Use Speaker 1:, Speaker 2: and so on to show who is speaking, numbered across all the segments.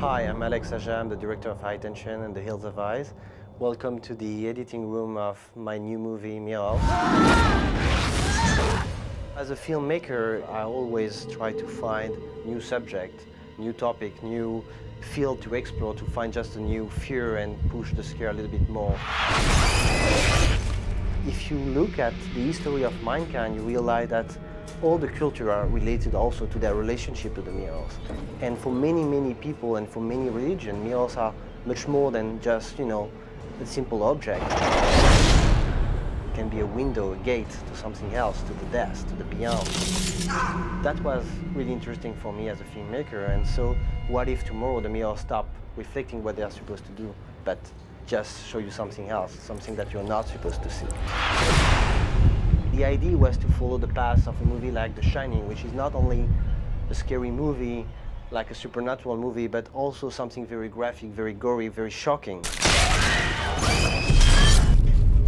Speaker 1: Hi, I'm Alex Aja, I'm the director of High Tension and The Hills Have Eyes. Welcome to the editing room of my new movie, Mirrors. As a filmmaker, I always try to find new subject, new topic, new field to explore, to find just a new fear and push the scare a little bit more. If you look at the history of mankind, you realize that all the culture are related also to their relationship to the mirrors. And for many, many people and for many religions, mirrors are much more than just, you know, a simple object. It can be a window, a gate to something else, to the death, to the beyond. That was really interesting for me as a filmmaker. And so what if tomorrow the mirrors stop reflecting what they are supposed to do, but just show you something else, something that you're not supposed to see. The idea was to follow the path of a movie like The Shining, which is not only a scary movie, like a supernatural movie, but also something very graphic, very gory, very shocking.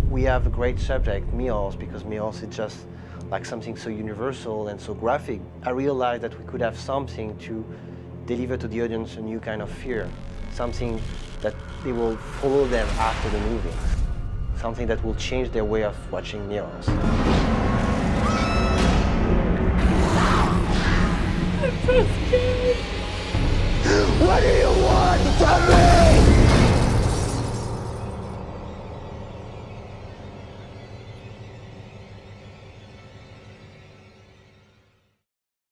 Speaker 1: We have a great subject, mirrors, because mirrors is just like something so universal and so graphic. I realized that we could have something to deliver to the audience a new kind of fear, something that they will follow them after the movie something that will change their way of watching mirrors.
Speaker 2: I'm so scared.